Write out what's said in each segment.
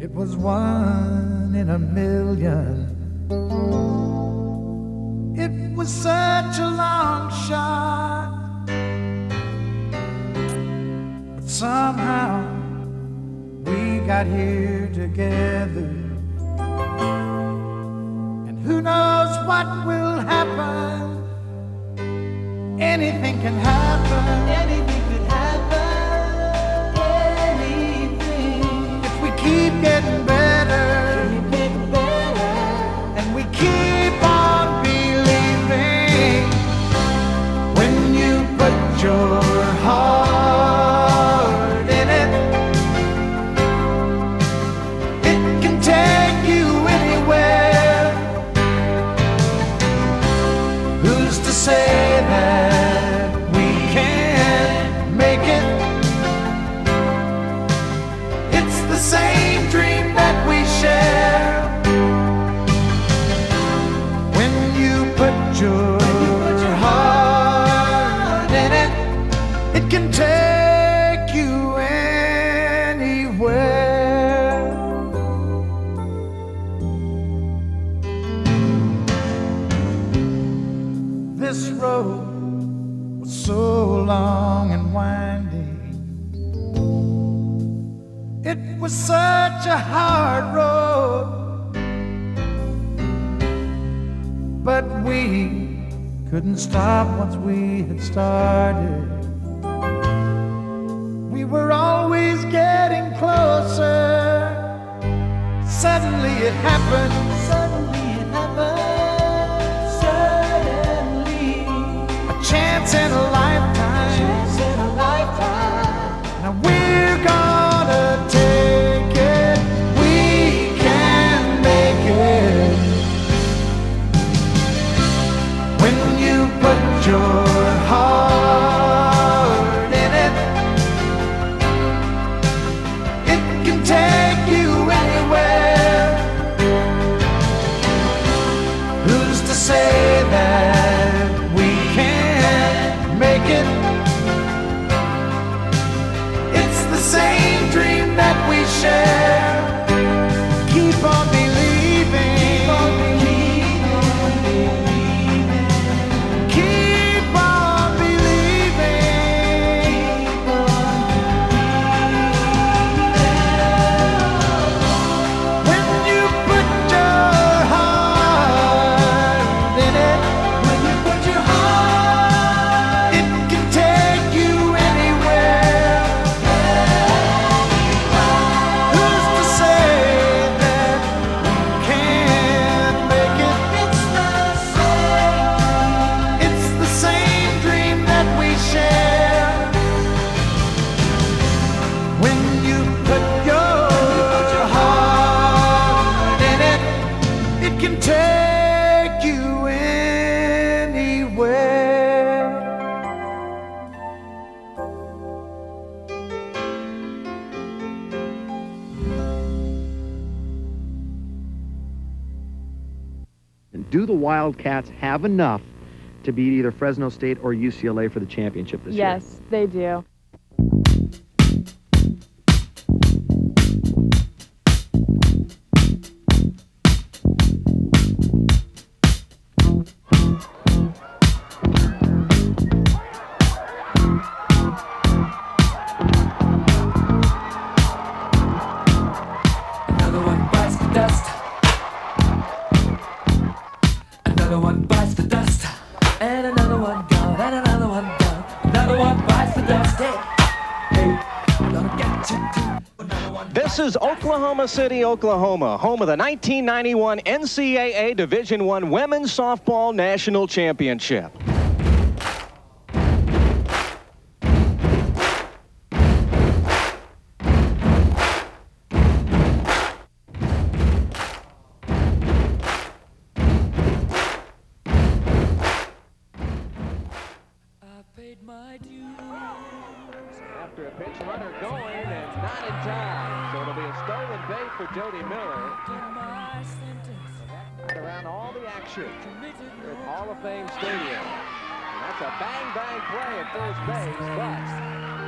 it was one in a million. It was such a long shot, but somehow we got here together. And who knows what will happen? Anything can happen. Anything getting better. And we keep on believing. When you put your heart This road was so long and winding. It was such a hard road, but we couldn't stop once we had started. We were always getting closer. Suddenly it happened. Chance in a lifetime. Chance in a lifetime. Now we're gonna take it. We can make it. When you put your heart in it, it can take you anywhere. Who's to say that can take you anywhere. And do the Wildcats have enough to beat either Fresno State or UCLA for the championship this year? Yes, they do. Oklahoma City, Oklahoma, home of the 1991 NCAA Division I Women's Softball National Championship. Pitch runner going and not in time. So it'll be a stolen base for Jody Miller. Right around all the action at Hall of Fame Stadium. That's a bang bang play at first base, but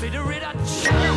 consider it a challenge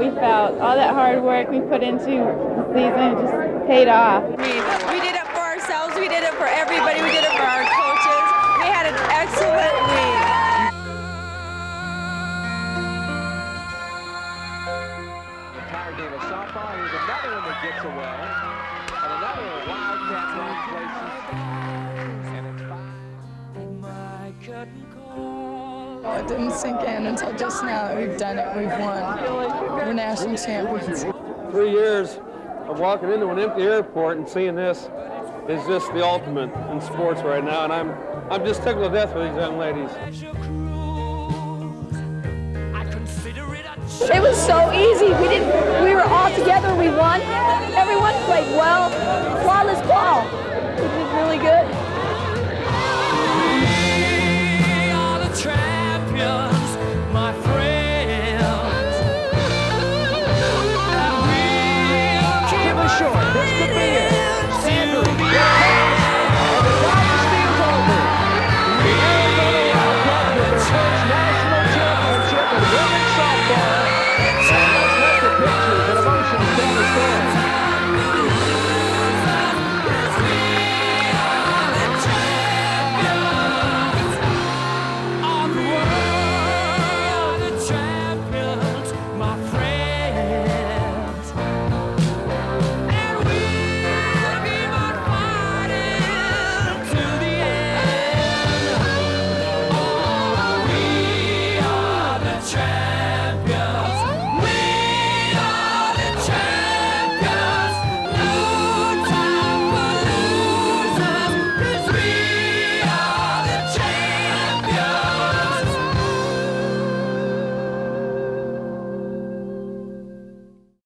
we felt. All that hard work we put into the season just paid off. We, we did it for ourselves, we did it for everybody, we did it for our coaches. We had an excellent week. Entire game of softball. Here's another one that gets away. And another Wildcat call. It didn't sink in until just now. that We've done it. We've won. We're national champions. Three years of walking into an empty airport and seeing this is just the ultimate in sports right now, and I'm I'm just tickled to death with these young ladies. Pleasure cruise. I consider it It was so easy. We didn't. We were all together. We won. Everyone played well. Flawless ball. We did really good.